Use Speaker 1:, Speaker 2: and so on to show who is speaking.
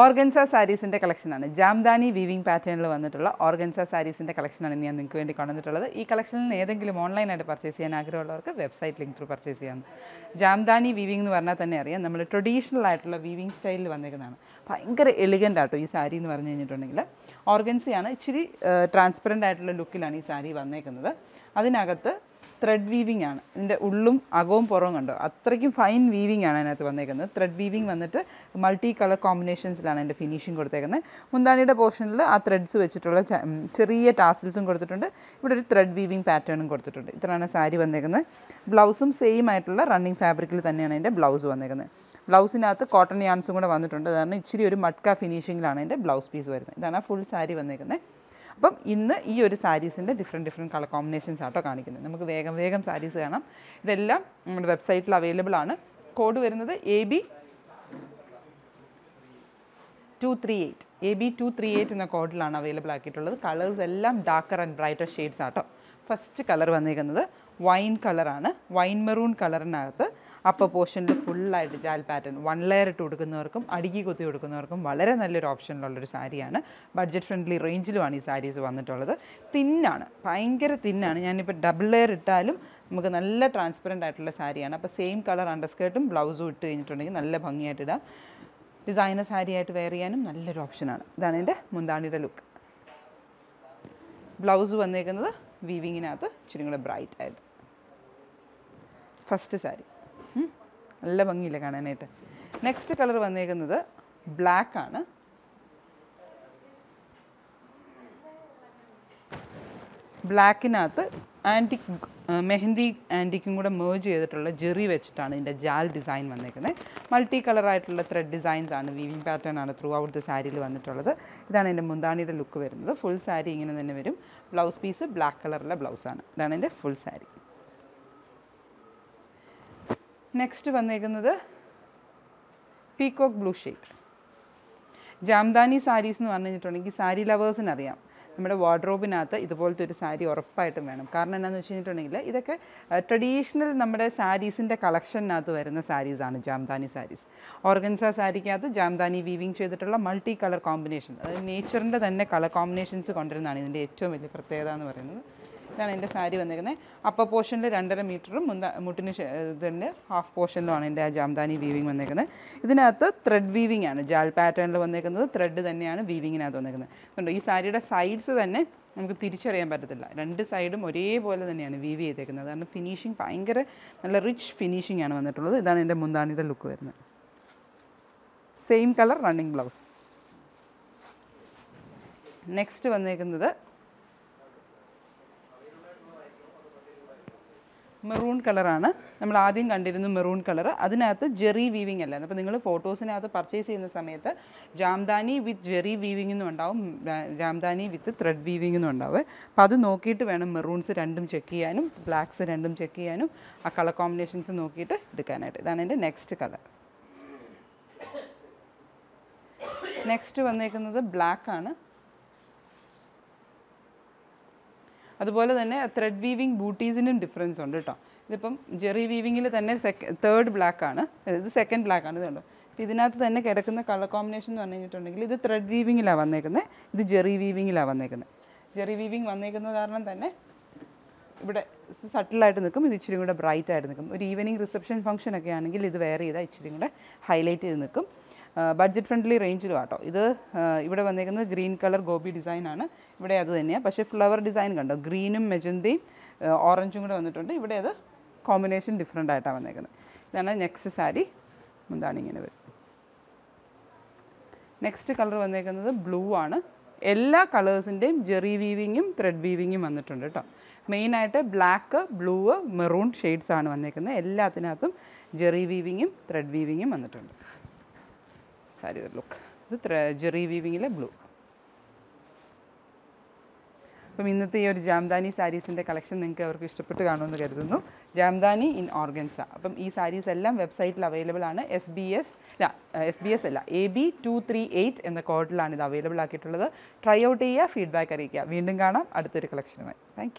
Speaker 1: Organza സാരീസിന്റെ കളക്ഷനാണ്. Jamdani weaving പാറ്റേണിൽ വന്നിട്ടുള്ള ഓർഗൻസ സാരീസിന്റെ കളക്ഷനാണ് ഞാൻ നിങ്ങൾക്ക് വേണ്ടി കൊണ്ടുവന്നിട്ടുള്ളത് ഈ കളക്ഷനിൽ നിന്ന് ഏതെങ്കിലും ഓൺലൈനായിട്ട് പർച്ചേസ് ചെയ്യാൻ ആഗ്രഹമുള്ളവർക്ക് വെബ്സൈറ്റ് ലിങ്ക് ത്രൂ പർച്ചേസ് ചെയ്യാം. ജാംദാനി വീവിംഗ് എന്ന് പറഞ്ഞാൽ തന്നെ അറിയാം നമ്മൾ ട്രഡീഷണൽ ആയിട്ടുള്ള വീവിംഗ് സ്റ്റൈലിൽ വന്നിരിക്കുന്നതാണ് ഭയങ്കര എലിഗന്റ് ആട്ടോ ഈ സാരി എന്ന് പറഞ്ഞു കഴിഞ്ഞിട്ടുണ്ടെങ്കിൽ. ഓർഗൻസിയാണ് ഇച്ചിരി ട്രാൻസ്പെറന്റ് ആയിട്ടുള്ള ലുക്കിലാണ് ഈ സാരി വന്നേക്കുന്നത്. അതിനകത്ത് ത്രെഡ് വീവിംഗ് ആണ്. ഇതിന്റെ ഉള്ളും അകവും പുറവും കണ്ടോ? അത്രയ്ക്കും ഫൈൻ വീവിംഗ് ആണ് അതിനകത്ത് വന്നേക്കുന്നത്. ത്രെഡ് വീവിംഗ് വന്നിട്ട് മൾട്ടി കളർ കോമ്പിനേഷൻസിലാണ് അതിന്റെ ഫിനിഷിംഗ് കൊടുത്തേക്കുന്നത്. മുന്താനിയുടെ പോർഷനിൽ ആ ത്രെഡ്സ് വെച്ചിട്ടുള്ള ചെറിയ ടാസിൽസും കൊടുത്തിട്ടുണ്ട്. ഇവിടെ ഒരു ത്രെഡ് വീവിംഗ് പാറ്റേണും കൊടുത്തിട്ടുണ്ട്. ഇത്രയാണ് സാരി വന്നേക്കുന്നത്. ബ്ലൗസും സെയിം ആയിട്ടുള്ള റണ്ണിങ് ഫാബ്രിക്കിൽ തന്നെയാണ് അതിന്റെ ബ്ലൗസ് വന്നേക്കുന്നത്. ബ്ലൗസിനകത്ത് കോട്ടൺ യാൻസും കൂടെ വന്നിട്ടുണ്ട്. കാരണം ഇച്ചിരി ഒരു മട്ക ഫിനിഷിങ്ങിലാണ് അതിന്റെ ബ്ലൗസ് പീസ് വരുന്നത്. ഇതാണ് ഫുൾ സാരി വന്നേക്കുന്നത്. അപ്പം ഇന്ന് ഈ ഒരു സാരീസിന്റെ ഡിഫറെന്റ് ഡിഫറെന്റ് കളർ കോമ്പിനേഷൻസ് ആട്ടോ കാണിക്കുന്നത്. നമുക്ക് വേഗം വേഗം സാരീസ് കാണാം. ഇതെല്ലാം നമ്മുടെ വെബ്സൈറ്റിൽ അവൈലബിൾ ആണ്. കോഡ് വരുന്നത് A B two three eight A B two three eight എന്ന കോഡിലാണ് അവൈലബിൾ ആക്കിയിട്ടുള്ളത്. കളേഴ്സ് എല്ലാം ഡാർക്കർ ആൻഡ് ബ്രൈറ്റർ ഷെയ്ഡ്സ് ആട്ടോ. ഫസ്റ്റ് കളർ വന്നിരിക്കുന്നത് വൈൻ കളറാണ് വൈൻ മെറൂൺ കളറിനകത്ത് അപ്പർ പോർഷനിൽ ഫുള്ളായിട്ട് ജാൽ പാറ്റേൺ വൺ ലെയർ ഇട്ട് കൊടുക്കുന്നവർക്കും അടുക്കി കുത്തി കൊടുക്കുന്നവർക്കും വളരെ നല്ലൊരു ഓപ്ഷനിലുള്ളൊരു സാരിയാണ്. ബഡ്ജറ്റ് ഫ്രണ്ട്ലി റേഞ്ചിലുമാണ് ഈ സാരീസ് വന്നിട്ടുള്ളത്. തിന്നാണ് ഭയങ്കര തിന്നാണ്. ഞാനിപ്പോൾ ഡബിൾ ലെയർ ഇട്ടാലും നമുക്ക് നല്ല ട്രാൻസ്പെറന്റ് ആയിട്ടുള്ള സാരിയാണ്. അപ്പോൾ സെയിം കളർ അണ്ടർസ്കേർട്ടും ബ്ലൗസും ഇട്ട് കഴിഞ്ഞിട്ടുണ്ടെങ്കിൽ നല്ല ഭംഗിയായിട്ട് ഇടാം. ഡിസൈനർ സാരി ആയിട്ട് വെയർ ചെയ്യാനും നല്ലൊരു ഓപ്ഷനാണ് ഇതാണ് എന്റെ മുന്താണിയുടെ ലുക്ക് ബ്ലൗസ് വന്നേക്കുന്നത് വീവിങ്ങിനകത്ത് ഇച്ചിരി കൂടെ ബ്രൈറ്റ് ആയിട്ട്. ഫസ്റ്റ് സാരി. നല്ല ഭംഗിയില്ല കാണാനായിട്ട്. നെക്സ്റ്റ് കളർ വന്നേക്കുന്നത് ബ്ലാക്ക് ആണ്. ബ്ലാക്കിനകത്ത് ആന്റിക് മെഹന്തി ആന്റിക്കും കൂടെ മേർജ് ചെയ്തിട്ടുള്ള ജെറി വെച്ചിട്ടാണ് ഇതിന്റെ ജാൽ ഡിസൈൻ വന്നേക്കുന്നത് മൾട്ടി കളറായിട്ടുള്ള ത്രെഡ് ഡിസൈൻസ് ആണ് വീവിങ് പാറ്റേൺ ആണ് ത്രൂ ഔട്ട് ദ സാരിയിൽ വന്നിട്ടുള്ളത്. ഇതാണ് എന്റെ മുന്താണിയുടെ ലുക്ക് വരുന്നത്. ഫുൾ സാരി ഇങ്ങനെ തന്നെ വരും. ബ്ലൗസ് പീസ് ബ്ലാക്ക് കളറിലെ ബ്ലൗസാണ് ഇതാണ് എന്റെ ഫുൾ സാരി നെക്സ്റ്റ് വന്നേക്കുന്നത് peacock blue shade Jamdani saris എന്ന് പറഞ്ഞു കഴിഞ്ഞിട്ടുണ്ടെങ്കിൽ സാരി ലവേഴ്സിന് അറിയാം നമ്മുടെ വാർഡ്രോബിനകത്ത് ഇതുപോലത്തെ ഒരു സാരി ഉറപ്പായിട്ടും വേണം. കാരണം എന്താണെന്ന് വെച്ച് കഴിഞ്ഞിട്ടുണ്ടെങ്കിൽ ഇതൊക്കെ ട്രഡീഷണൽ നമ്മുടെ സാരീസിന്റെ കളക്ഷനകത്ത് വരുന്ന സാരീസാണ് ജാംദാനി സാരീസ് ഓർഗൻസ സാരിക്കകത്ത് ജാംദാനി വീവിങ് ചെയ്തിട്ടുള്ള മൾട്ടി കളർ കോമ്പിനേഷൻ അതായത് നേച്ചറിന്റെ തന്നെ കളർ കോമ്പിനേഷൻസ് കൊണ്ടുവരുന്നതാണ് ഇതിന്റെ ഏറ്റവും വലിയ പ്രത്യേകത എന്ന് പറയുന്നത്. ഇതാണ് എന്റെ സാരി വന്നിരിക്കുന്നത്. അപ്പർ പോർഷനിൽ രണ്ടര മീറ്ററും മുന്ത മുട്ടിന് ഇതിന്റെ ഹാഫ് പോർഷനിലുമാണ് എന്റെ ആ ജാംദാനി വീവിങ് വന്നിരിക്കുന്നത്. ഇതിനകത്ത് ത്രെഡ് വീവിങ് ആണ്. ജാൽ പാറ്റേണിൽ വന്നിരിക്കുന്നത്. ത്രെഡ് തന്നെയാണ് വീവിങ്ങിനകത്ത് വന്നിരിക്കുന്നത്. ഈ സാരിയുടെ സൈഡ്സ് തന്നെ നമുക്ക് തിരിച്ചറിയാൻ പറ്റത്തില്ല. രണ്ട് സൈഡും ഒരേപോലെ തന്നെയാണ് വീവ് ചെയ്തേക്കുന്നത്. കാരണം ഫിനിഷിങ് ഭയങ്കര നല്ല റിച്ച് ഫിനിഷിംഗ് ആണ് വന്നിട്ടുള്ളത്. ഇതാണ് എന്റെ മുന്താണിയുടെ ലുക്ക് വരുന്നത്. Same colour running blouse next വന്നേക്കുന്നത് മെറൂൺ കളറാണ് നമ്മൾ ആദ്യം കണ്ടിരുന്നു മെറൂൺ കളർ അതിനകത്ത് ജെറി വീവിംഗ് അല്ല? അപ്പോൾ നിങ്ങൾ ഫോട്ടോസിനകത്ത് പർച്ചേസ് ചെയ്യുന്ന സമയത്ത് ജാംദാനി വിത്ത് ജെറി വീവിംഗ് എന്നും ഉണ്ടാവും. ജാംദാനി വിത്ത് ത്രെഡ് വീവിംഗ് എന്നും ഉണ്ടാവും. അപ്പോൾ അത് നോക്കിയിട്ട് വേണം മെറൂൺസ് രണ്ടും ചെക്ക് ചെയ്യാനും ബ്ലാക്ക്സ് രണ്ടും ചെക്ക് ചെയ്യാനും ആ കളർ കോമ്പിനേഷൻസ് നോക്കിയിട്ട് എടുക്കാനായിട്ട്. ഇതാണ് എന്റെ നെക്സ്റ്റ് കളർ നെക്സ്റ്റ് വന്നേക്കുന്നത് ബ്ലാക്ക് ആണ്. അതുപോലെ തന്നെ ത്രെഡ് വീവിങ് ബൂട്ടീസിനും ഡിഫറൻസ് ഉണ്ട് കേട്ടോ ഇതിപ്പം ജെറി വീവിങ്ങിൽ തന്നെ സെക്ക തേർഡ് ബ്ലാക്ക് ആണ്. ഇത് സെക്കൻഡ് ബ്ലാക്ക് ആണ് ഇതുണ്ട് അപ്പോൾ ഇതിനകത്ത് തന്നെ കിടക്കുന്ന കളർ കോമ്പിനേഷൻ എന്ന് പറഞ്ഞു കഴിഞ്ഞിട്ടുണ്ടെങ്കിൽ ഇത് ത്രെഡ് വീവിങ്ങിലാണ് വന്നേക്കുന്നത് ഇത് ജെറി വീവിങ്ങിലാണ് വന്നേക്കുന്നത് ജെറി വീവിങ് വന്നേക്കുന്നത് കാരണം തന്നെ ഇവിടെ സട്ടിലായിട്ട് നിൽക്കും ഇത് ഇച്ചിരി കൂടെ ബ്രൈറ്റ് ആയിട്ട് നിൽക്കും. ഒരു ഈവനിങ് റിസപ്ഷൻ ഫംഗ്ഷൻ ഒക്കെ ആണെങ്കിൽ ഇത് വെയർ ചെയ്താൽ ഇച്ചിരി കൂടെ ഹൈലൈറ്റ് ചെയ്ത് നിൽക്കും. ബഡ്ജറ്റ് ഫ്രണ്ട്ലി റേഞ്ചിലും ആട്ടോ. ഇത് ഇവിടെ വന്നിരിക്കുന്നത് ഗ്രീൻ കളർ ഗോപി ഡിസൈൻ ആണ്. ഇവിടെ അത് തന്നെയാണ് പക്ഷേ ഫ്ലവർ ഡിസൈൻ കണ്ടോ? ഗ്രീനും മെജന്തയും ഓറഞ്ചും കൂടെ വന്നിട്ടുണ്ട്. ഇവിടെ അത് കോമ്പിനേഷൻ ഡിഫറെന്റ് ആയിട്ടാണ് വന്നേക്കുന്നത്. ഇതാണ് നെക്സ്റ്റ് സാരി എന്താണ് ഇങ്ങനെ വരും. നെക്സ്റ്റ് കളർ വന്നേക്കുന്നത് ബ്ലൂ ആണ്. എല്ലാ കളേഴ്സിന്റെയും ജെറി വീവിങ്ങും ത്രെഡ് വീവിങ്ങും വന്നിട്ടുണ്ട് കേട്ടോ മെയിനായിട്ട് ബ്ലാക്ക് ബ്ലൂ മെറൂൺ ഷെയ്ഡ്സ് ആണ് വന്നേക്കുന്നത്. എല്ലാത്തിനകത്തും ജെറി വീവിങ്ങും ത്രെഡ് വീവിങ്ങും വന്നിട്ടുണ്ട്. സാരി ലുക്ക് ഇത് ജെറി വീവിങ്ങിലെ ബ്ലൂ അപ്പം ഇന്നത്തെ ഈ ഒരു ജാംദാനി സാരീസിന്റെ കളക്ഷൻ നിങ്ങൾക്ക് അവർക്ക് ഇഷ്ടപ്പെട്ട് കാണുമെന്ന് കരുതുന്നു. Jamdani in organza. അപ്പം ഈ സാരീസ് എല്ലാം വെബ്സൈറ്റിൽ അവൈലബിൾ ആണ്. S B S S B S അല്ല A B two three eight എന്ന കോഡിലാണ് ഇത് അവൈലബിൾ ആക്കിയിട്ടുള്ളത്. ട്രൈ ഔട്ട് ചെയ്യുക ഫീഡ്ബാക്ക് അറിയിക്കുക. വീണ്ടും കാണാം. അടുത്തൊരു കളക്ഷനുമായി. താങ്ക്